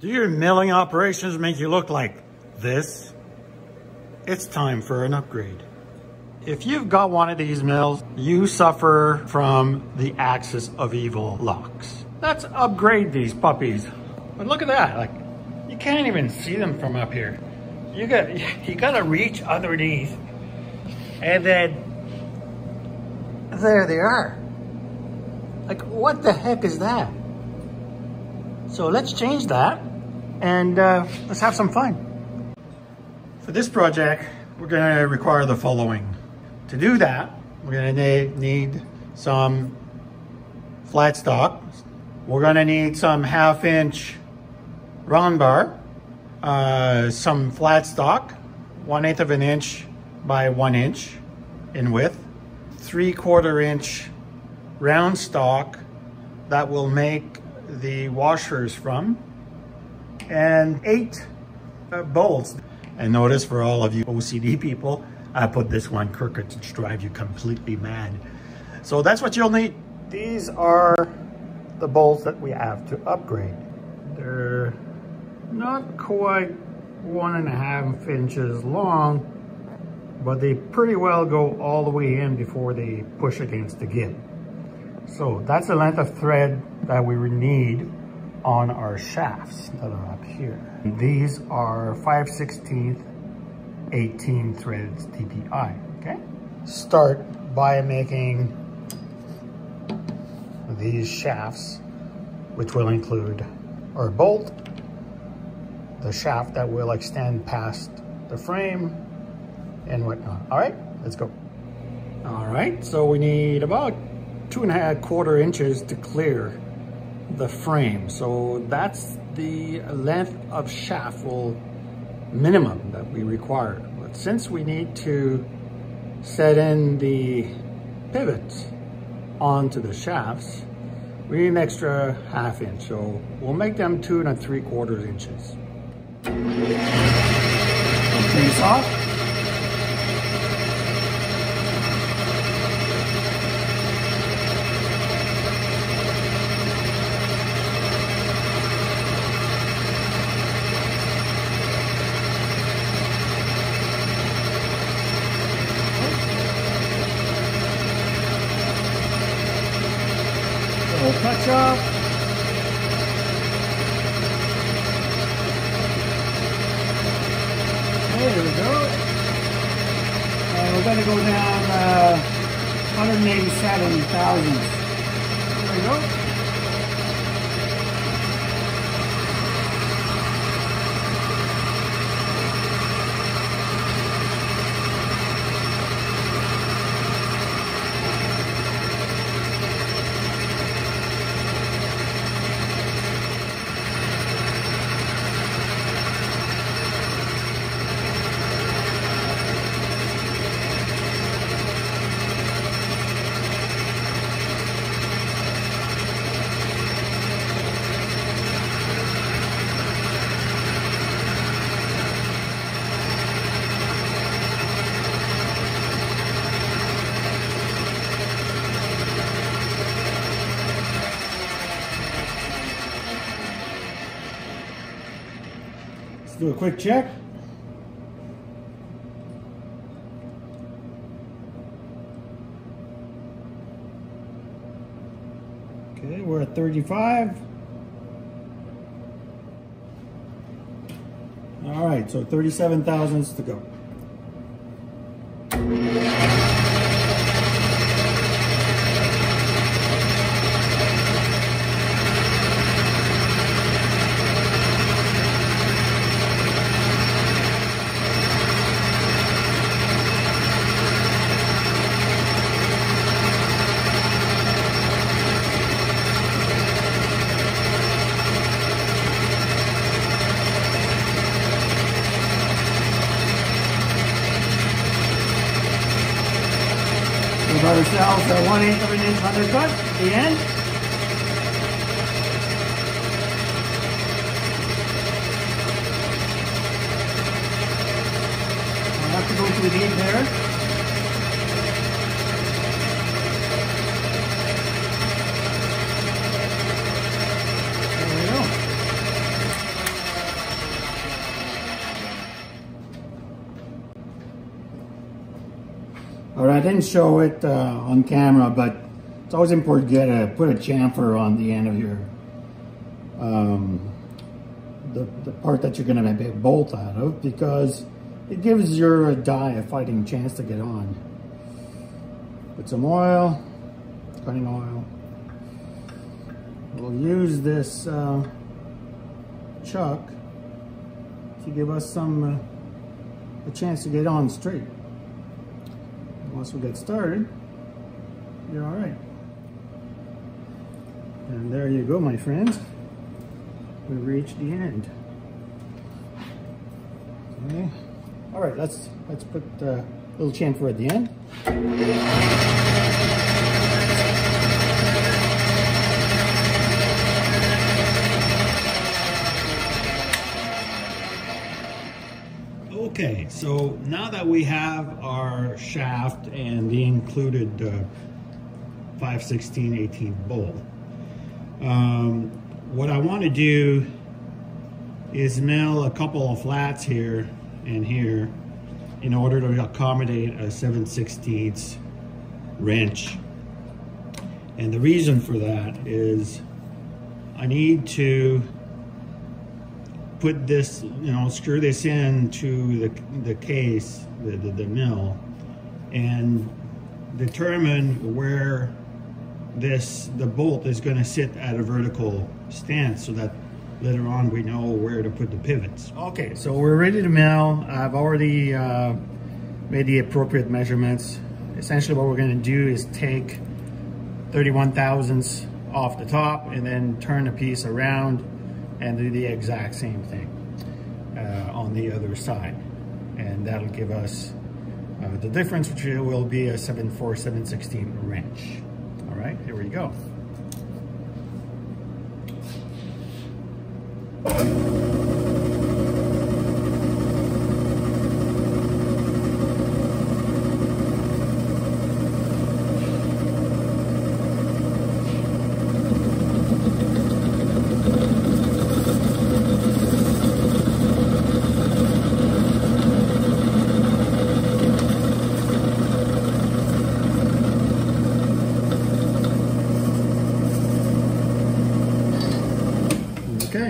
Do your milling operations make you look like this? It's time for an upgrade. If you've got one of these mills, you suffer from the axis of evil locks. Let's upgrade these puppies. But look at that, like, you can't even see them from up here. You got, you gotta reach underneath. And then, there they are. Like, what the heck is that? So let's change that and uh, let's have some fun. For this project, we're gonna require the following. To do that, we're gonna need some flat stock. We're gonna need some half inch round bar, uh, some flat stock, one eighth of an inch by one inch in width, three quarter inch round stock that will make the washers from, and eight uh, bolts. And notice for all of you OCD people, I put this one crooked to drive you completely mad. So that's what you'll need. These are the bolts that we have to upgrade. They're not quite one and a half inches long, but they pretty well go all the way in before they push against the gib. So that's the length of thread that we need on our shafts that are up here. These are 5 16th 18 threads TPI, okay? Start by making these shafts, which will include our bolt, the shaft that will extend past the frame, and whatnot. All right, let's go. All right, so we need about two and a half quarter inches to clear the frame. So that's the length of shaft will minimum that we require. But since we need to set in the pivots onto the shafts, we need an extra half inch. So we'll make them two and a three quarters inches. Face off. little touch up. There we go. And we're going to go down uh, 187 thousandths. There we go. Do a quick check. Okay, we're at 35. All right, so 37 thousandths to go. Got a one eighth of an inch undercut at the end. I'll have to go to the gate there. There we go. I didn't show it uh, on camera, but it's always important to get a, put a chamfer on the end of your, um, the, the part that you're going to make a bolt out of because it gives your die a fighting chance to get on. Put some oil, cutting oil. We'll use this uh, chuck to give us some uh, a chance to get on straight. Once we get started, you're all right. And there you go, my friends. We reached the end. Okay. All right, let's let's put uh, a little chamfer at the end. Okay, so now that we have our shaft and the included uh, 5 16 18 bolt, um, what I want to do is mill a couple of flats here and here in order to accommodate a 7 16 wrench. And the reason for that is I need to put this, you know, screw this into the, the case, the, the, the mill, and determine where this, the bolt is going to sit at a vertical stance so that later on we know where to put the pivots. Okay, so we're ready to mill. I've already uh, made the appropriate measurements. Essentially what we're going to do is take 31 thousandths off the top and then turn the piece around and do the exact same thing uh, on the other side. And that'll give us uh, the difference, which will be a 7.4, 716 wrench. All right, here we go.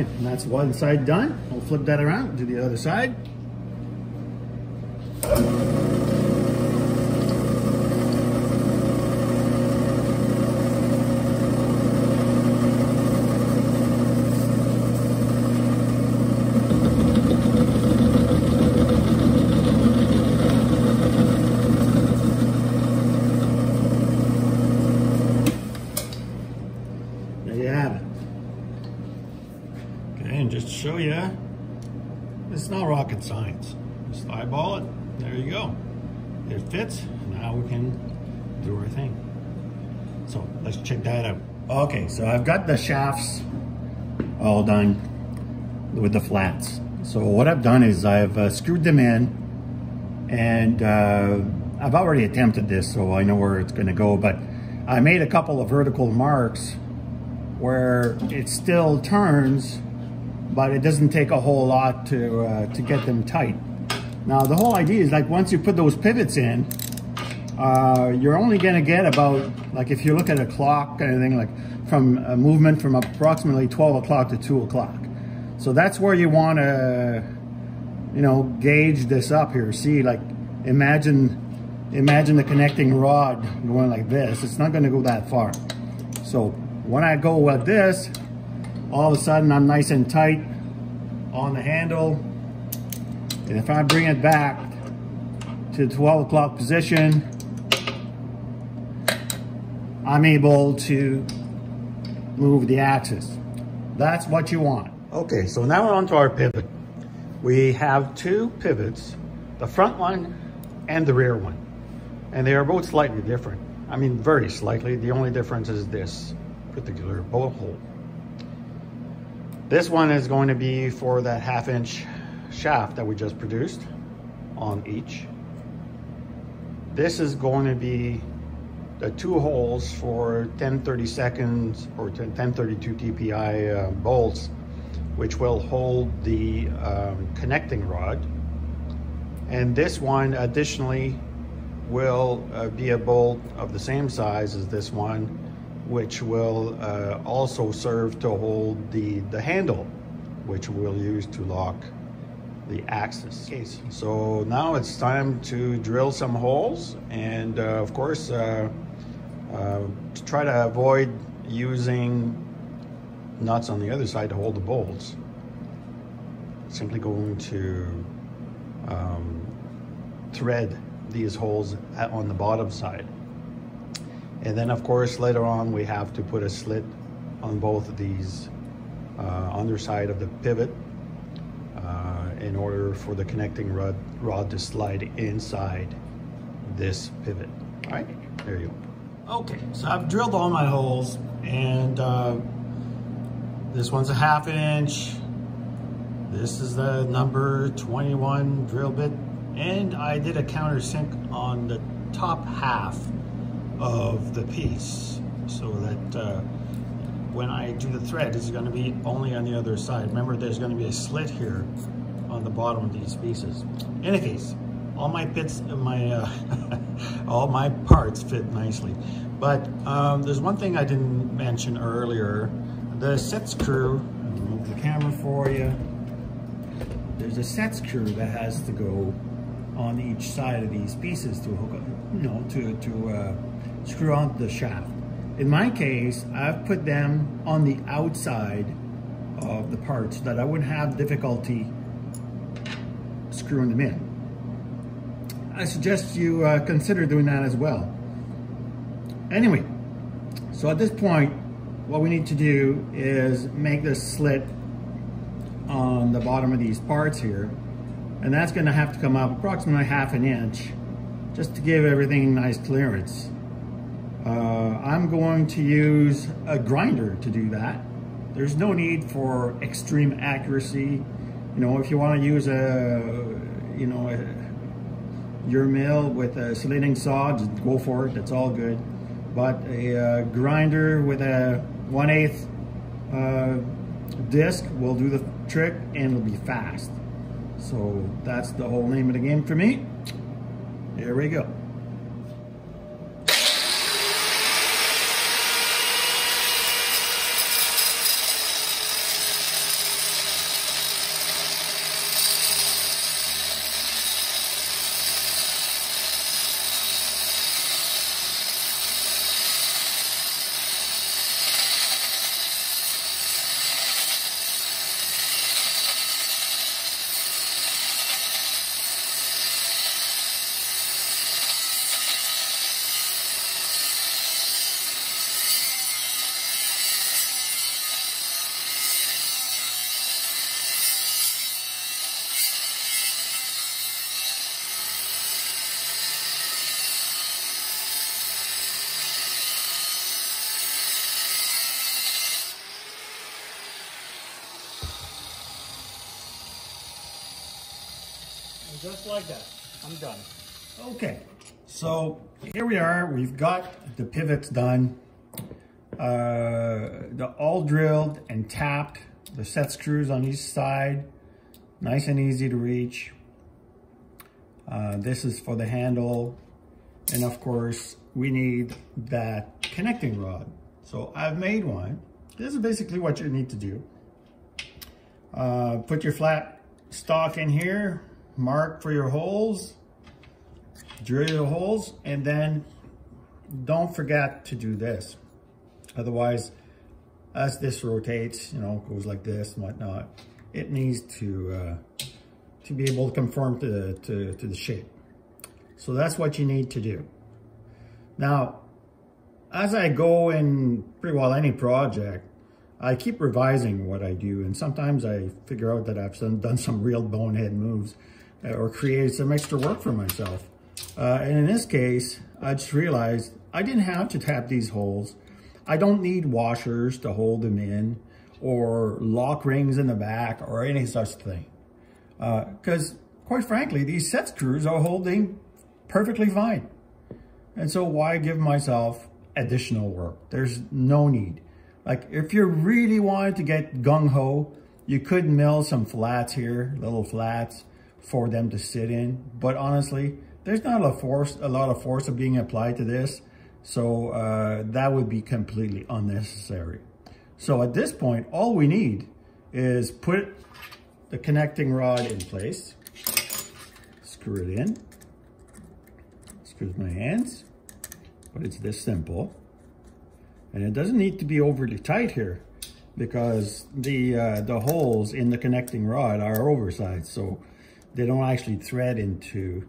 Okay, that's one side done. We'll flip that around to the other side. There you have it. Okay, and just to show you, it's not rocket science. Just eyeball it, there you go. It fits, now we can do our thing. So let's check that out. Okay, so I've got the shafts all done with the flats. So what I've done is I've uh, screwed them in and uh, I've already attempted this so I know where it's gonna go, but I made a couple of vertical marks where it still turns, but it doesn't take a whole lot to, uh, to get them tight. Now the whole idea is like once you put those pivots in, uh, you're only gonna get about, like if you look at a clock kind of thing, like from a movement from approximately 12 o'clock to two o'clock. So that's where you wanna, you know, gauge this up here. See, like imagine, imagine the connecting rod going like this. It's not gonna go that far. So when I go like this, all of a sudden I'm nice and tight on the handle. And if I bring it back to the 12 o'clock position, I'm able to move the axis. That's what you want. Okay, so now we're on to our pivot. We have two pivots, the front one and the rear one. And they are both slightly different. I mean, very slightly. The only difference is this particular bolt hole. This one is going to be for that half inch shaft that we just produced on each. This is going to be the two holes for 1030 seconds or 1032 TPI uh, bolts, which will hold the um, connecting rod. And this one additionally will uh, be a bolt of the same size as this one, which will uh, also serve to hold the, the handle, which we'll use to lock the axis case. So now it's time to drill some holes and uh, of course uh, uh, to try to avoid using nuts on the other side to hold the bolts. Simply going to um, thread these holes at, on the bottom side. And then of course later on we have to put a slit on both of these uh, underside of the pivot uh, in order for the connecting rod, rod to slide inside this pivot. All right, there you go. Okay, so I've drilled all my holes and uh, this one's a half inch. This is the number 21 drill bit. And I did a countersink on the top half of the piece so that uh, when I do the thread, it's gonna be only on the other side. Remember, there's gonna be a slit here on the bottom of these pieces. In any case, all my bits, my uh, all my parts fit nicely. But um, there's one thing I didn't mention earlier. The set screw, move the camera for you. There's a set screw that has to go on each side of these pieces to hook up, you know, to, to uh, screw onto the shaft. In my case, I've put them on the outside of the parts so that I wouldn't have difficulty screwing them in. I suggest you uh, consider doing that as well. Anyway, so at this point, what we need to do is make this slit on the bottom of these parts here. And that's gonna have to come up approximately half an inch just to give everything nice clearance. Uh, I'm going to use a grinder to do that. There's no need for extreme accuracy. You know, if you want to use a, you know, a, your mill with a slitting saw, just go for it. That's all good. But a uh, grinder with a 1 8 uh, disc will do the trick and it'll be fast. So that's the whole name of the game for me. Here we go. Just like that. I'm done. Okay, so here we are. We've got the pivots done. Uh, the all drilled and tapped. The set screws on each side. Nice and easy to reach. Uh, this is for the handle. And of course, we need that connecting rod. So I've made one. This is basically what you need to do. Uh, put your flat stock in here, mark for your holes, drill your holes, and then don't forget to do this. Otherwise, as this rotates, you know, goes like this and whatnot, it needs to uh, to be able to conform to the, to, to the shape. So that's what you need to do. Now, as I go in pretty well any project, I keep revising what I do, and sometimes I figure out that I've done some real bonehead moves or created some extra work for myself. Uh, and in this case, I just realized I didn't have to tap these holes. I don't need washers to hold them in or lock rings in the back or any such thing. Because uh, quite frankly, these set screws are holding perfectly fine. And so why give myself additional work? There's no need. Like if you really wanted to get gung-ho, you could mill some flats here, little flats, for them to sit in. But honestly, there's not a force, a lot of force of being applied to this. So uh, that would be completely unnecessary. So at this point, all we need is put the connecting rod in place, screw it in, screws my hands, but it's this simple. And it doesn't need to be overly tight here because the uh, the holes in the connecting rod are oversized, so they don't actually thread into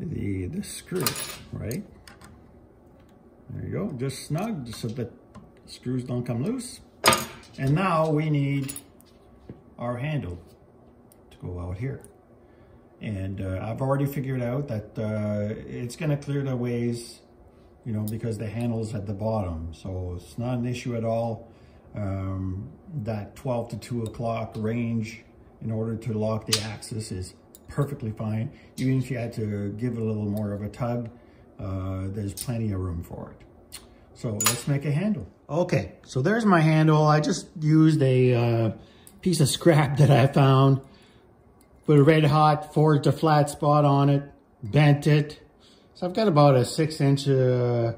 the, the screw, right? There you go, just snug, just so that screws don't come loose. And now we need our handle to go out here. And uh, I've already figured out that uh, it's gonna clear the ways, you know, because the handle's at the bottom. So it's not an issue at all. Um, that 12 to 2 o'clock range in order to lock the axis is perfectly fine. Even if you had to give it a little more of a tug, uh, there's plenty of room for it. So let's make a handle. Okay, so there's my handle. I just used a uh, piece of scrap that I found, put a red hot, forged a flat spot on it, bent it. So I've got about a six inch uh,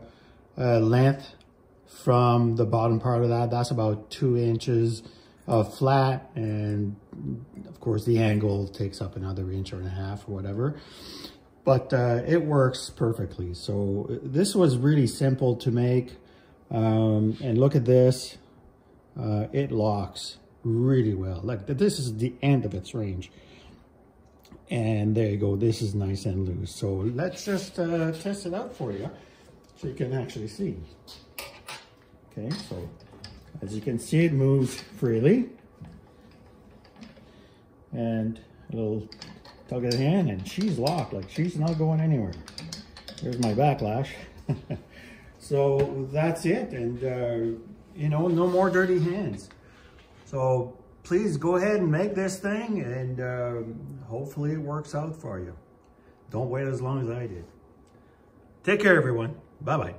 uh, length from the bottom part of that. That's about two inches of flat and of course the angle takes up another inch and a half or whatever. But uh, it works perfectly. So this was really simple to make. Um, and look at this. Uh, it locks really well. Like this is the end of its range. And there you go. This is nice and loose. So let's just uh, test it out for you so you can actually see. Okay so as you can see, it moves freely. And a little tug of the hand, and she's locked, like she's not going anywhere. There's my backlash. so that's it, and uh, you know, no more dirty hands. So please go ahead and make this thing, and uh, hopefully it works out for you. Don't wait as long as I did. Take care, everyone. Bye-bye.